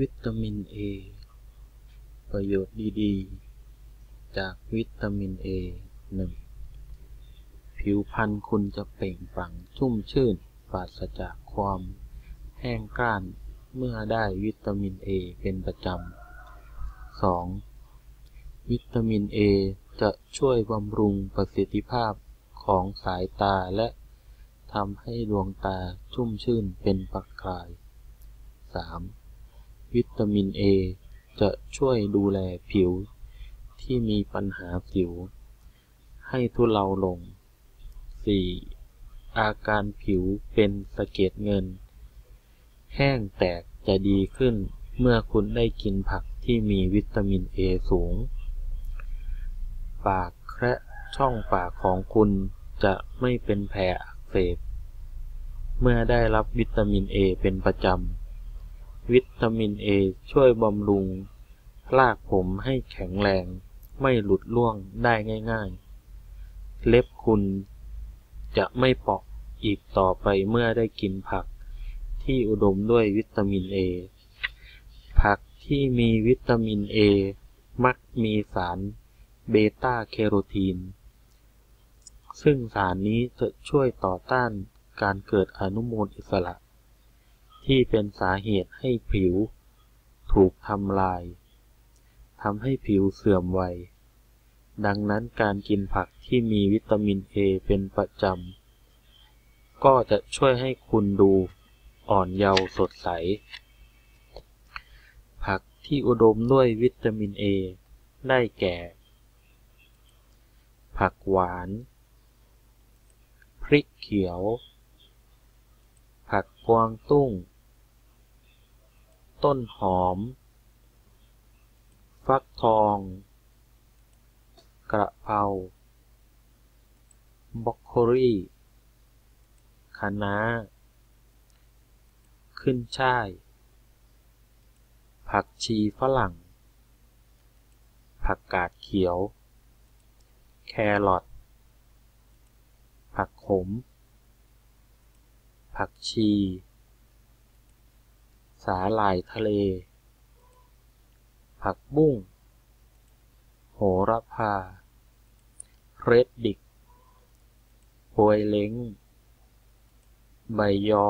วิตามินเอประโยชน์ดีๆ จากวิตามินเอหนึ่งผิวพรรณคุณจะเปล่งปลั่งชุ่มชื่นปราศจากความแห้งกร้านเมื่อได้วิตามินเอเป็นประจำสองวิตามินเอจะช่วยบำรุงประสิทธิภาพของสายตาและทำให้ดวงตาชุ่มชื่นเป็นประกาย 3. วิตามินเอจะช่วยดูแลผิวที่มีปัญหาสิว ให้ทุเลาลง 4. อาการผิวเป็นสะเก็ดเงิน แห้งแตกจะดีขึ้นเมื่อคุณได้กินผักที่มีวิตามินเอสูง ปากและช่องปากของคุณจะไม่เป็นแผลอักเสบ เมื่อได้รับวิตามินเอเป็นประจำ วิตามินเอช่วยบำรุง รากผมให้แข็งแรง ไม่หลุดร่วงได้ง่าย ๆ เล็บคุณจะไม่เปาะอีกต่อไปเมื่อได้กินผักที่อุดมด้วยวิตามินเอผักที่มีวิตามินเอมักมีสารเบต้าแคโรทีน ซึ่งสารนี้จะช่วยต่อต้านการเกิดอนุมูลอิสระ ที่เป็นสาเหตุให้ผิว ถูกทำลายทำให้ผิวเสื่อมวัย ดังนั้นการกินผักที่มีวิตามินเอเป็นประจำ ก็จะช่วยให้คุณดูอ่อนเยาว์สดใส ผักที่อุดมด้วยวิตามินเอได้แก่ ผักหวาน พริกเขียว ผักกวางตุ้ง ต้นหอม ฟักทอง กระเพราบรอกโคลี่คะน้า ขึ้นช่าย ผักชีฝรั่ง ผักกาดเขียว แครอท ผักขม ผักชี สาหร่ายทะเล ผักบุ้ง โหระพา เรดดิกปวยเล้ง ใบยอ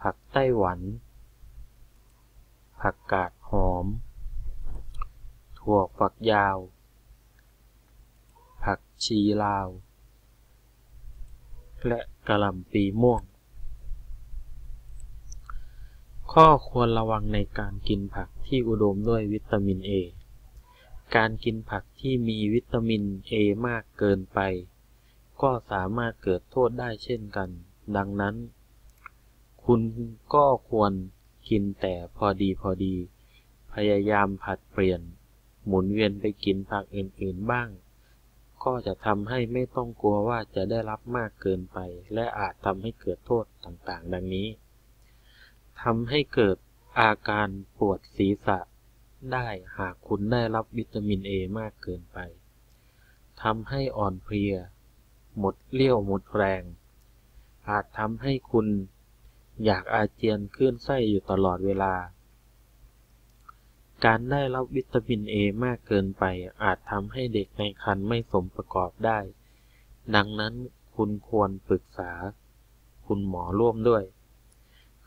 ผักไต้หวัน ผักกาดหอม ถั่วฝักยาว ผักชีลาว และกะหล่ำปีม่วง ข้อควรระวังในการกินผักที่อุดมด้วยวิตามินเอการกินผักที่มีวิตามินเอมากเกินไป ก็สามารถเกิดโทษได้เช่นกัน ดังนั้น คุณก็ควรกินแต่พอดีพอดี พยายามผัดเปลี่ยน หมุนเวียนไปกินผักอื่นๆบ้าง ก็จะทำให้ไม่ต้องกลัวว่าจะได้รับมากเกินไป และอาจทำให้เกิดโทษต่างๆ ดังนี้ ทำให้เกิดอาการปวดศีรษะได้หากคุณได้รับวิตามินเอมากเกินไป ทำให้อ่อนเพลีย หมดเลี้ยวหมดแรง อาจทำให้คุณอยากอาเจียนคลื่นไส้อยู่ตลอดเวลา การได้รับวิตามินเอมากเกินไปอาจทำให้เด็กในครรภ์ไม่สมประกอบได้ ดังนั้นคุณควรปรึกษา คุณหมอร่วมด้วย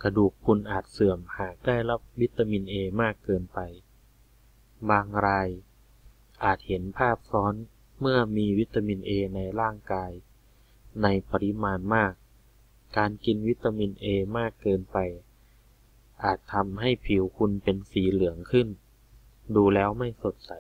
กระดูกคุณอาจเสื่อมหากได้รับวิตามินเอมากเกินไป บางราย อาจเห็นภาพซ้อนเมื่อมีวิตามินเอในร่างกาย ในปริมาณมาก การกินวิตามินเอมากเกินไป อาจทำให้ผิวคุณเป็นสีเหลืองขึ้น ดูแล้วไม่สดใส